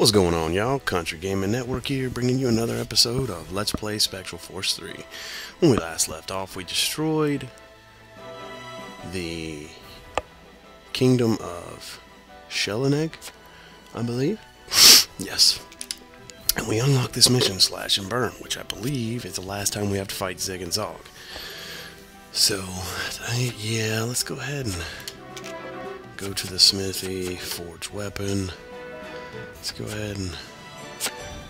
What's going on, y'all? Country Gaming Network here, bringing you another episode of Let's Play Spectral Force 3. When we last left off, we destroyed the Kingdom of Shellenegg, I believe. yes. And we unlocked this mission, Slash and Burn, which I believe is the last time we have to fight Zig and Zog. So, yeah, let's go ahead and go to the smithy, forge weapon. Let's go ahead and...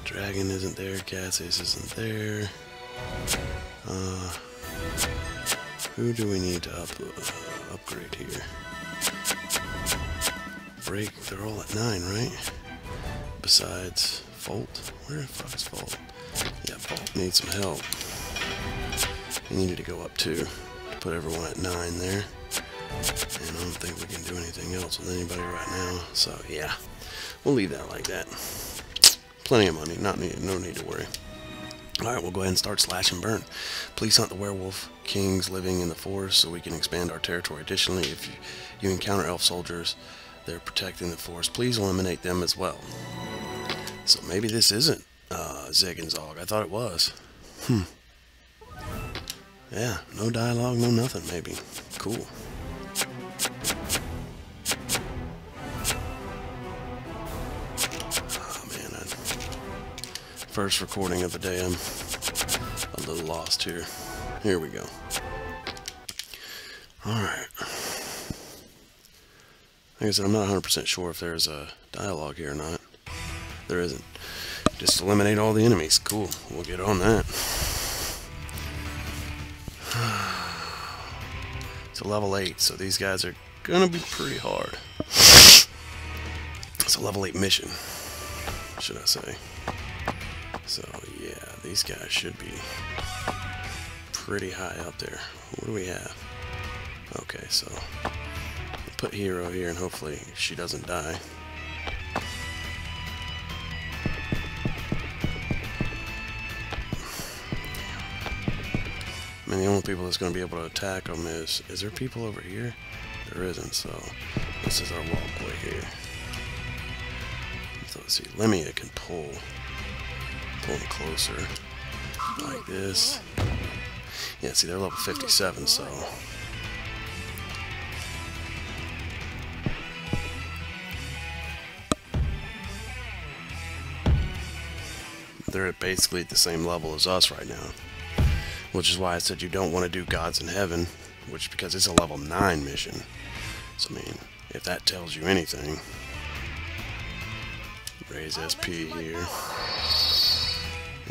Dragon isn't there, Cassis isn't there. Uh, who do we need to up, uh, upgrade here? Break, they're all at 9, right? Besides Volt. Where the fuck is Volt? Yeah, Volt needs some help. He needed to go up 2 to put everyone at 9 there. And I don't think we can do anything else with anybody right now. So, yeah. We'll leave that like that. Plenty of money, not need, no need to worry. Alright, we'll go ahead and start slash and burn. Please hunt the werewolf kings living in the forest so we can expand our territory. Additionally, if you, you encounter elf soldiers they're protecting the forest, please eliminate them as well. So maybe this isn't uh, Zig and Zog. I thought it was. Hmm. Yeah, no dialogue, no nothing, maybe. Cool. First recording of the day. I'm a little lost here. Here we go. Alright. Like I said, I'm not 100% sure if there's a dialogue here or not. There isn't. Just eliminate all the enemies. Cool. We'll get on that. It's a level 8, so these guys are gonna be pretty hard. It's a level 8 mission, should I say. So yeah, these guys should be pretty high up there. What do we have? Okay, so put Hero here and hopefully she doesn't die. I mean, the only people that's going to be able to attack them is... Is there people over here? There isn't, so this is our walkway here. So let's see, Lemia can pull pull them closer. Like this. Yeah, see, they're level 57, so... They're basically at the same level as us right now. Which is why I said you don't want to do Gods in Heaven, which because it's a level 9 mission. So, I mean, if that tells you anything... Raise SP here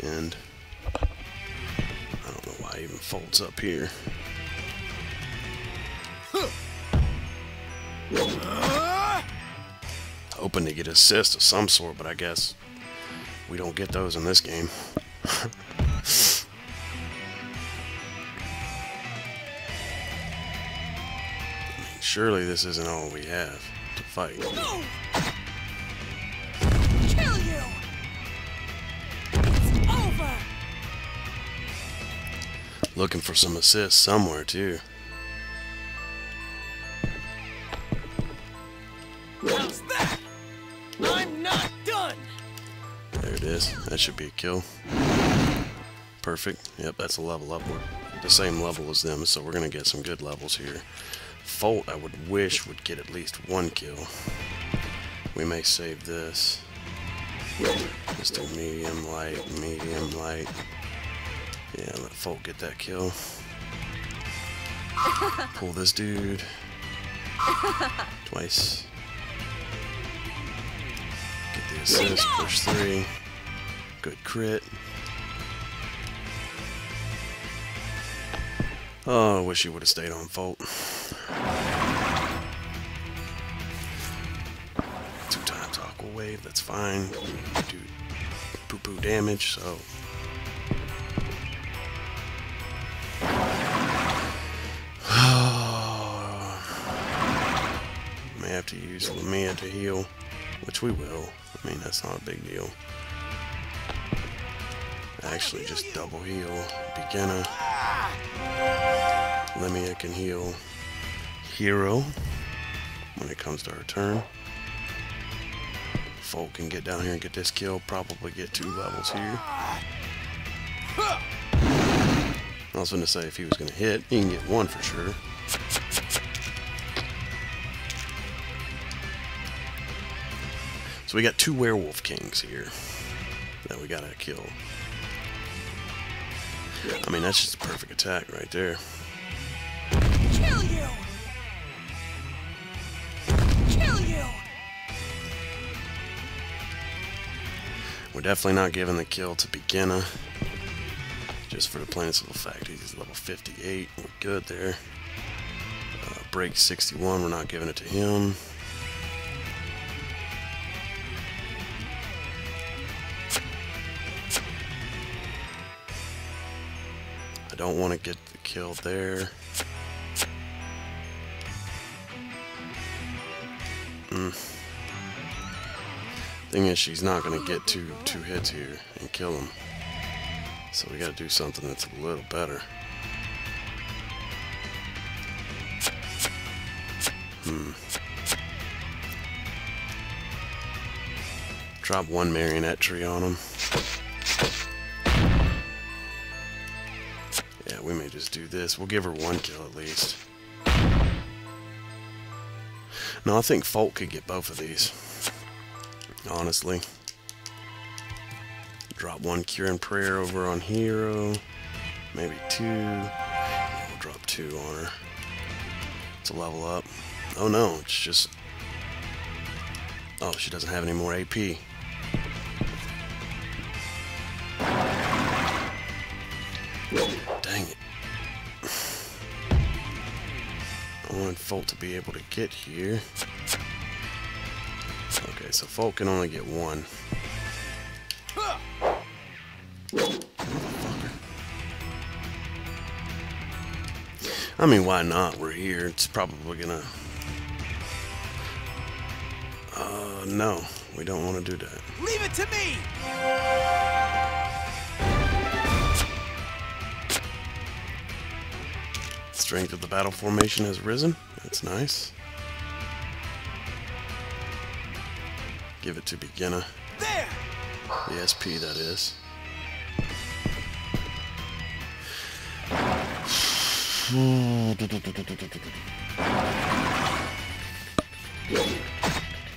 and I don't know why it even folds up here. Hoping to get assist of some sort, but I guess we don't get those in this game. surely this isn't all we have to fight. Looking for some assists somewhere, too. How's that? I'm not done! There it is. That should be a kill. Perfect. Yep, that's a level up. We're the same level as them, so we're going to get some good levels here. Volt, I would wish, would get at least one kill. We may save this. Just a medium light, medium light. Yeah, let Volt get that kill. Pull this dude. Twice. Get the assist, push three. Good crit. Oh, I wish he would have stayed on Volt. Two times Aqua Wave, that's fine. Do poo-poo damage, so have to use Lemia to heal, which we will. I mean, that's not a big deal. Actually, just double heal Beginner. Lemia can heal Hero when it comes to her turn. Folk can get down here and get this kill. Probably get two levels here. I was going to say if he was going to hit, he can get one for sure. So we got two werewolf kings here that we gotta kill. I mean, that's just a perfect attack right there. Kill you! Kill you! We're definitely not giving the kill to Beginner. Just for the plain simple fact he's level 58. We're good there. Uh, break 61, we're not giving it to him. Don't want to get the kill there. Mm. Thing is, she's not going to get two two hits here and kill him. So we got to do something that's a little better. Hmm. Drop one marionette tree on him. We may just do this. We'll give her one kill at least. No, I think Folk could get both of these. Honestly. Drop one Curing Prayer over on Hero. Maybe two. We'll drop two on her. To level up. Oh no, it's just... Oh, she doesn't have any more AP. I to be able to get here. Okay, so Folk can only get one. I mean, why not? We're here. It's probably gonna... Uh, no. We don't want to do that. Leave it to me! Strength of the battle formation has risen. That's nice. Give it to beginner. There! The SP, that is.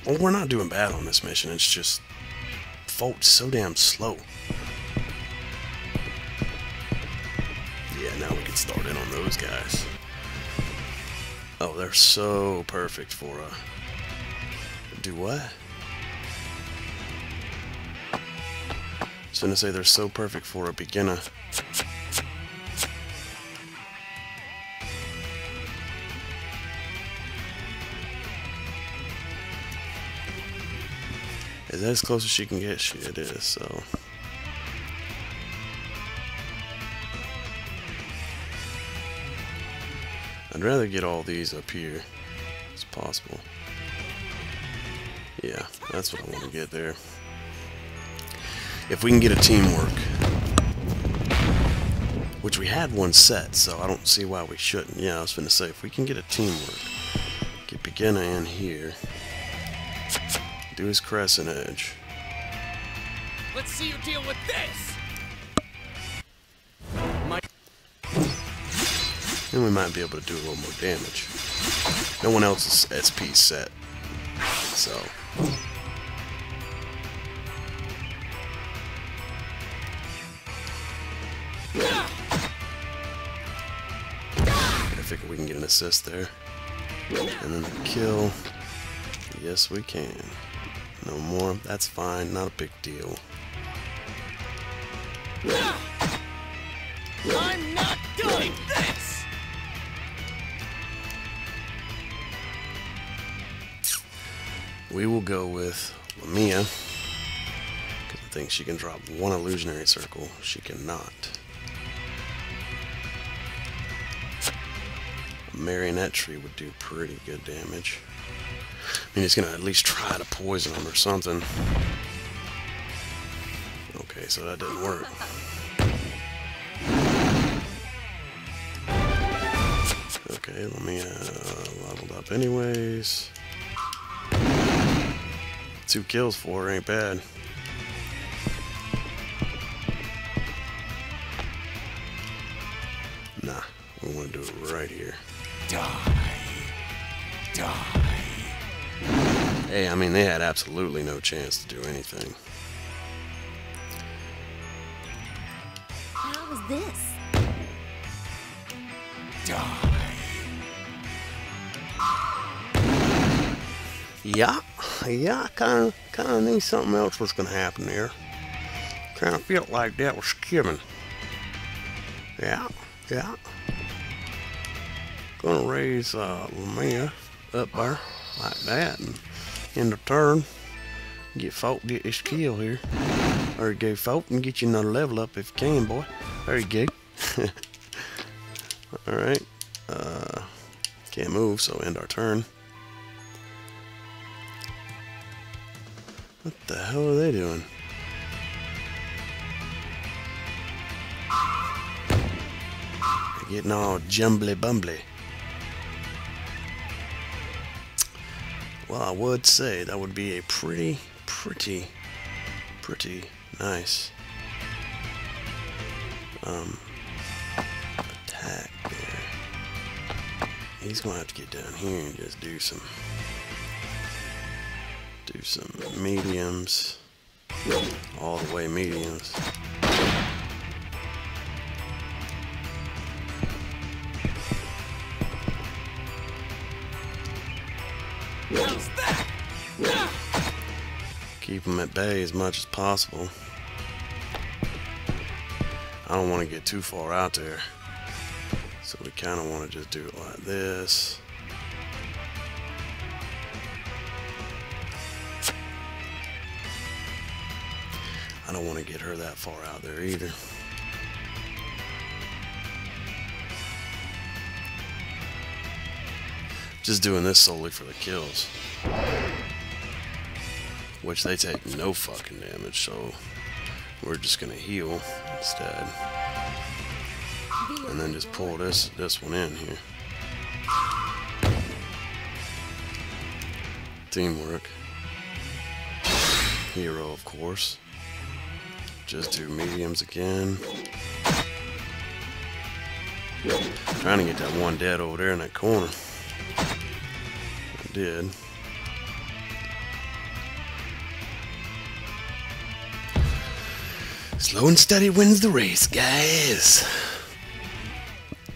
Well, we're not doing bad on this mission. It's just Folk's so damn slow. Yeah, now we can start in on those guys. Oh, they're so perfect for a... Do what? I was gonna say they're so perfect for a beginner. Is that as close as she can get? She, it is, so... I'd rather get all these up here as possible. Yeah, that's what I want to get there. If we can get a teamwork, which we had one set, so I don't see why we shouldn't. Yeah, I was going to say, if we can get a teamwork, get beginner in here, do his crescent edge. Let's see you deal with this! Then we might be able to do a little more damage. No one else's SP set. So. I figure we can get an assist there. And then the kill. Yes, we can. No more. That's fine. Not a big deal. Go with Lamia. Because I think she can drop one illusionary circle. She cannot. A marionette tree would do pretty good damage. I mean, he's going to at least try to poison him or something. Okay, so that didn't work. Okay, Lamia uh, leveled up anyways. Two kills for ain't bad. Nah, we want to do it right here. Die. Die. Hey, I mean, they had absolutely no chance to do anything. How was this? Die. Yeah, yeah, kind of, kind of knew something else was gonna happen there. Kind of felt like that was coming. Yeah, yeah. Gonna raise uh, Lamia up there like that, and in the turn, get folk get this kill here. There you go, folk, and get you another level up if you can, boy. There you go. All right. Uh, can't move, so end our turn. What the hell are they doing? They're getting all jumbly bumbly. Well, I would say that would be a pretty, pretty, pretty nice um, attack there. He's gonna have to get down here and just do some some mediums. All the way mediums. Keep them at bay as much as possible. I don't want to get too far out there. So we kind of want to just do it like this. I don't want to get her that far out there either. Just doing this solely for the kills. Which they take no fucking damage, so we're just gonna heal instead. And then just pull this this one in here. Teamwork. Hero, of course. Just do mediums again. Trying to get that one dead over there in that corner. I did. Slow and steady wins the race, guys.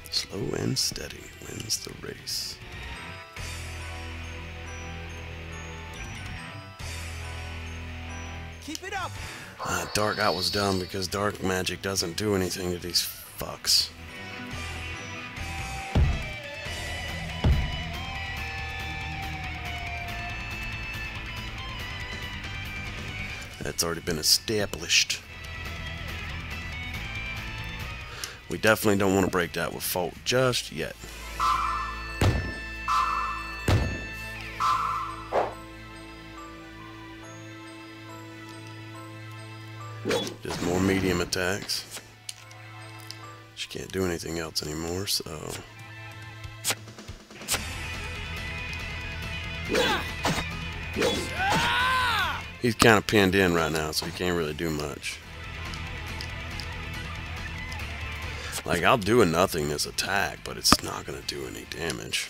Slow and steady wins the race. Dark out was dumb because dark magic doesn't do anything to these fucks. That's already been established. We definitely don't want to break that with Fault just yet. Attacks. She can't do anything else anymore, so. He's kind of pinned in right now, so he can't really do much. Like, I'll do a nothingness attack, but it's not going to do any damage.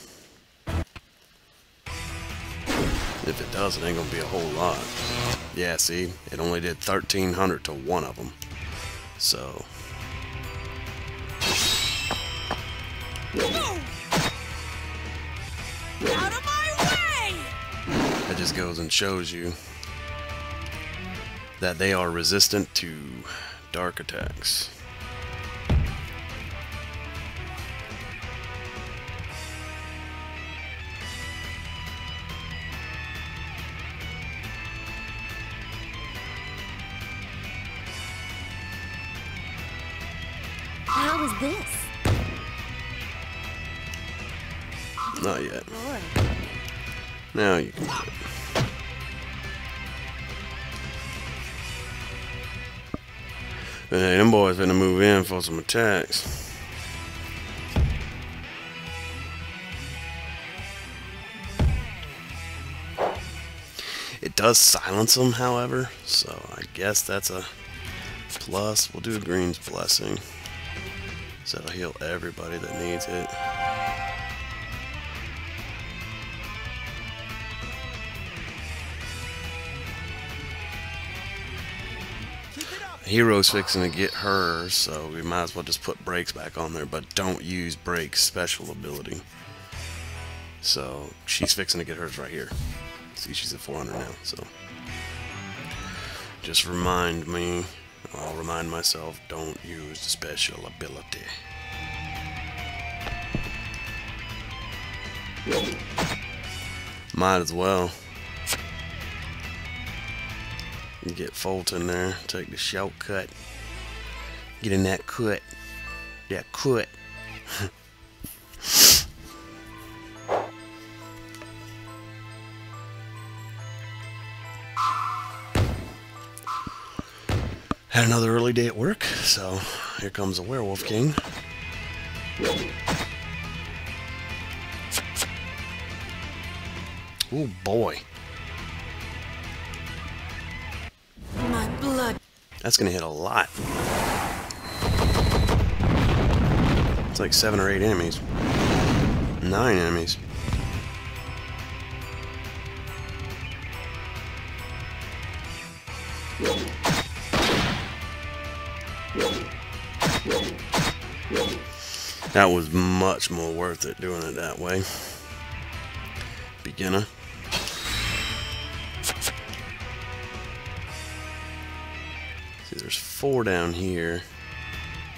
If it does, it ain't going to be a whole lot. Yeah, see? It only did 1,300 to one of them. So... Out of my way! That just goes and shows you that they are resistant to dark attacks. But hey, them boys finna move in for some attacks. It does silence them, however, so I guess that's a plus. We'll do a Green's Blessing. So it'll heal everybody that needs it. Hero's fixing to get hers, so we might as well just put brakes back on there, but don't use brakes special ability. So she's fixing to get hers right here. See, she's at 400 now, so just remind me, I'll remind myself, don't use the special ability. Might as well. Get Fulton there, take the shortcut. Get in that cut. That cut. Had another early day at work, so here comes the Werewolf King. Oh boy. That's gonna hit a lot. It's like seven or eight enemies. Nine enemies. That was much more worth it doing it that way. Beginner. Four down here.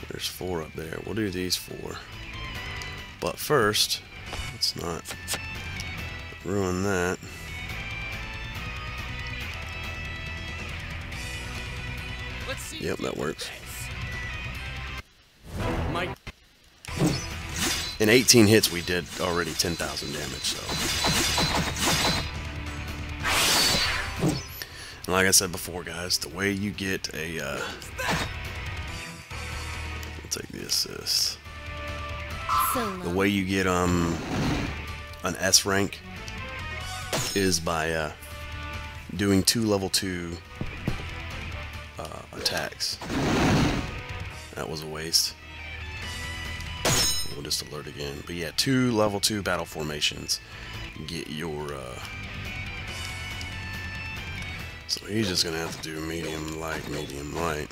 There's four up there. We'll do these four. But first, let's not ruin that. Yep, that works. In 18 hits, we did already 10,000 damage, so. Like I said before, guys, the way you get a, uh, I'll take the assist. The way you get, um, an S rank is by, uh, doing two level two, uh, attacks. That was a waste. We'll just alert again. But yeah, two level two battle formations get your. Uh... So he's just gonna have to do medium light, medium light.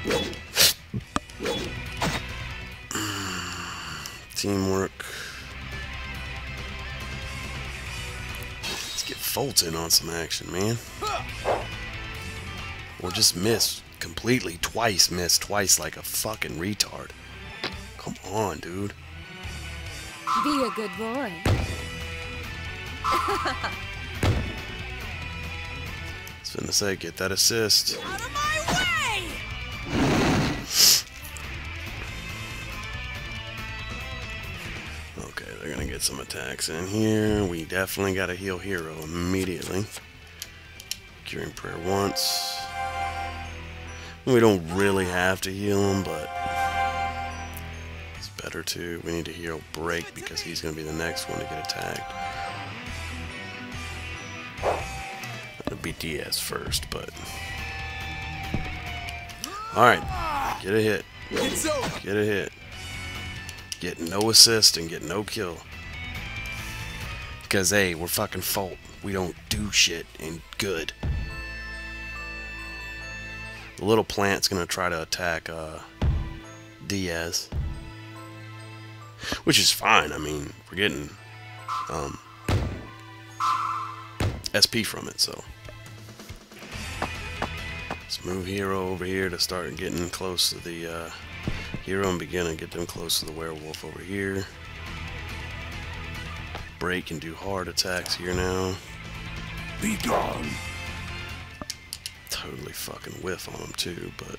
Teamwork. Let's get Fulton on some action, man. Or just miss completely twice, miss twice like a fucking retard. Come on, dude. Be a good boy. Was gonna say, get that assist. out of my way! Okay, they're gonna get some attacks in here. We definitely gotta heal Hero immediately. Curing Prayer once. We don't really have to heal him, but it's better to. We need to heal Break because he's gonna be the next one to get attacked. Be Diaz first, but. Alright, get a hit. Get a hit. Get no assist and get no kill. Because, hey, we're fucking fault. We don't do shit and good. The little plant's gonna try to attack uh, Diaz. Which is fine. I mean, we're getting um, SP from it, so. Move Hero over here to start getting close to the uh, Hero and begin and get them close to the werewolf over here. Break and do hard attacks here now. Be gone. Totally fucking whiff on them too, but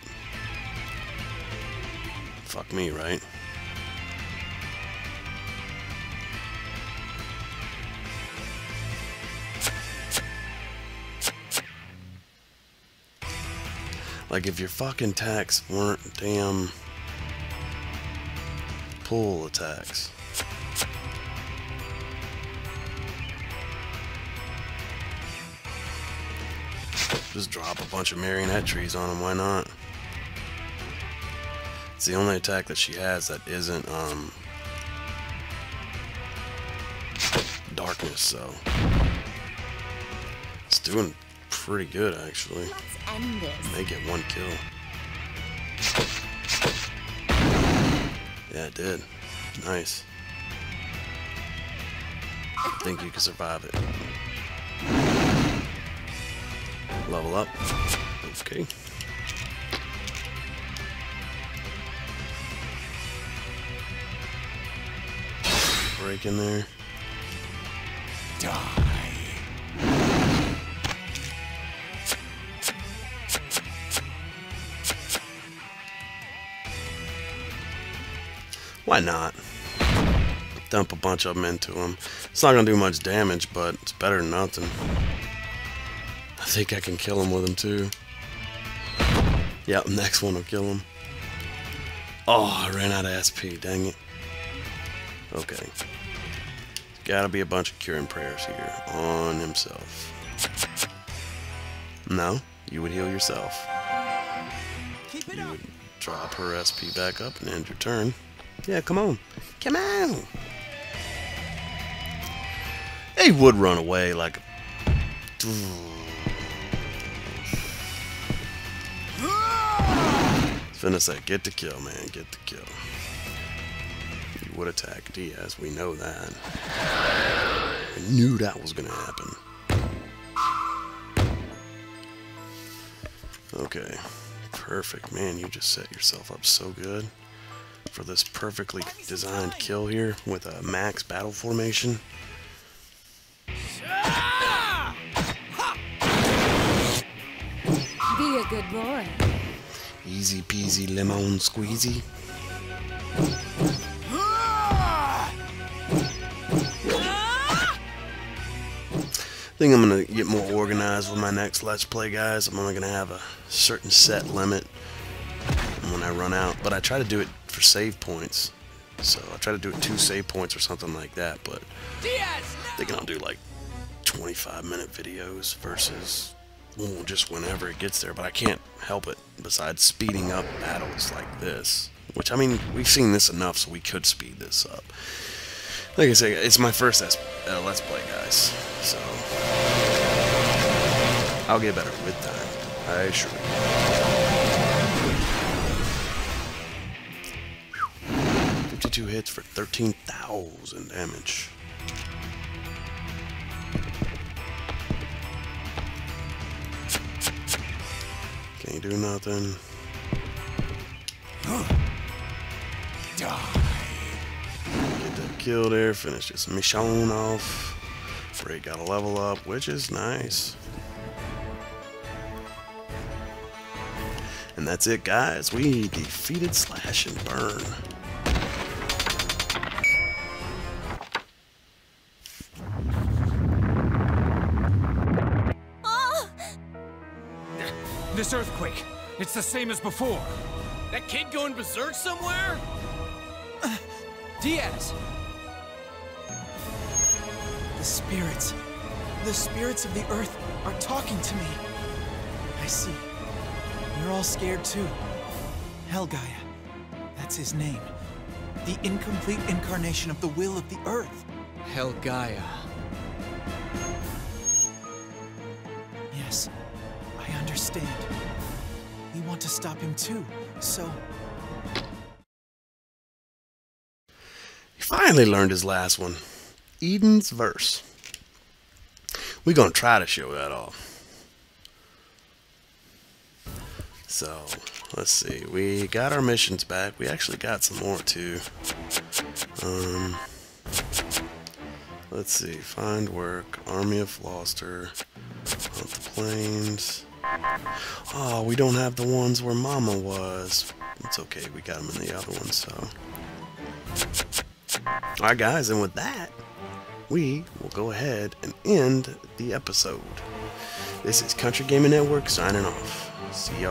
fuck me, right? Like if your fucking attacks weren't damn pull attacks. Just drop a bunch of marionette trees on them, why not? It's the only attack that she has that isn't, um... Darkness, so... It's doing pretty good, actually. Let's end this. May get one kill. Yeah, it did. Nice. Think you can survive it. Level up. Okay. Break in there. Die. Why not? Dump a bunch of them into him. It's not gonna do much damage, but it's better than nothing. I think I can kill him with him too. Yep, next one will kill him. Oh, I ran out of SP, dang it. Okay. Gotta be a bunch of curing prayers here on himself. No, you would heal yourself. Keep it You up. would drop her SP back up and end your turn. Yeah, come on. Come on. They would run away like. Finna say, get the kill, man. Get the kill. You would attack Diaz. We know that. I knew that was gonna happen. Okay. Perfect. Man, you just set yourself up so good for this perfectly designed kill here with a max battle formation. Be a good boy. Easy peasy lemon squeezy. I think I'm gonna get more organized with my next Let's Play, guys. I'm only gonna have a certain set limit when I run out, but I try to do it for save points. So I try to do it two save points or something like that, but think I'll do like 25 minute videos versus well, just whenever it gets there. But I can't help it besides speeding up battles like this. Which, I mean, we've seen this enough, so we could speed this up. Like I say, it's my first uh, Let's Play, guys. So, I'll get better with time. I sure will. 52 hits for 13,000 damage. Can't do nothing. Get that kill there, finish this mission off. Frey got a level up, which is nice. And that's it, guys. We defeated Slash and Burn. This earthquake. It's the same as before. That kid going berserk somewhere? Diaz! The spirits. The spirits of the earth are talking to me. I see. You're all scared too. Helgaia. That's his name. The incomplete incarnation of the will of the earth. Helgaia. Understand. We want to stop him too, so He finally learned his last one. Eden's verse. We're gonna try to show that off. So, let's see. We got our missions back. We actually got some more too. Um, let's see. Find work. Army of Floster. Hunt the plains. Oh, we don't have the ones where Mama was. It's okay. We got them in the other one, so. Alright, guys, and with that, we will go ahead and end the episode. This is Country Gaming Network signing off. See y'all.